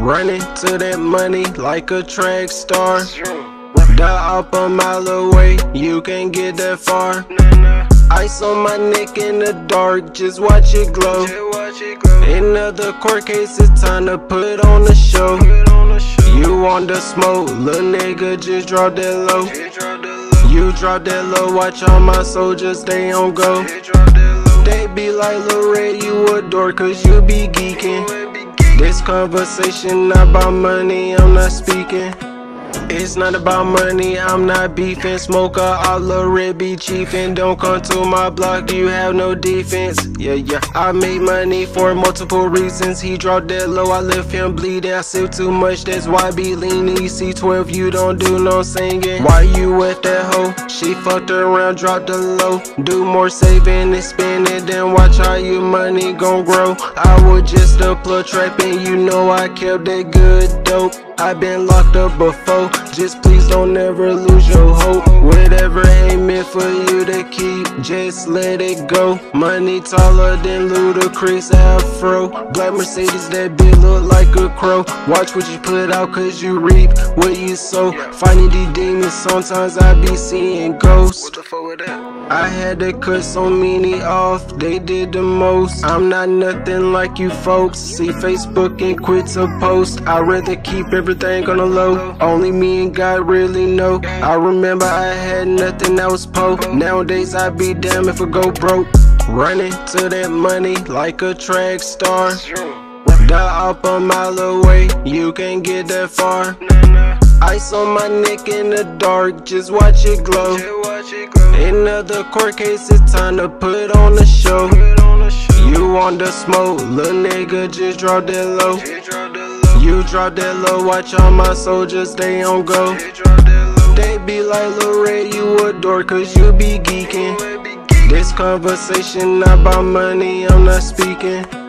Running to that money like a track star. The up a mile away, you can't get that far. Ice on my neck in the dark, just watch it glow. Another court case, it's time to put on the show. You want the smoke, little nigga, just drop that low. You drop that low, watch all my soldiers, they on go. They be like, Lil Red, you adore, cause you be geeking. This conversation about money, I'm not speaking. It's not about money, I'm not beefing. Smoker, all the red be chiefin'. Don't come to my block, you have no defense. Yeah, yeah. I made money for multiple reasons. He dropped that low, I left him bleeding. I sip too much, that's why I be leaning. You see 12, you don't do no singing. Why you with that hoe? She fucked around, dropped the low. Do more saving and spending, then watch how your money gon' grow. I was just a plug trapping, you know I kept that good dope. I been locked up before. Just please don't ever lose your hope. Whatever ain't meant for you to keep, just let it go. Money taller than Ludacris Afro. Black Mercedes, that bitch look like a crow. Watch what you put out, cause you reap what you sow. Finding these demons, sometimes I be seeing ghosts. What the fuck with that? I had to cut so many off, they did the most. I'm not nothing like you folks. See Facebook and quit to post. I'd rather keep everything on the low. Only me and God really know. I remember I had nothing that was po. Nowadays I'd be damn if I go broke. Running to that money like a track star. The up a mile away, you can't get that far. Ice on my neck in the dark, just watch it glow. Another court case, it's time to put on the show. You want the smoke, little nigga, just drop that low. You drop that low, watch all my soldiers, they on go. They be like, Lil you adore, cause you be geeking. This conversation about money, I'm not speaking.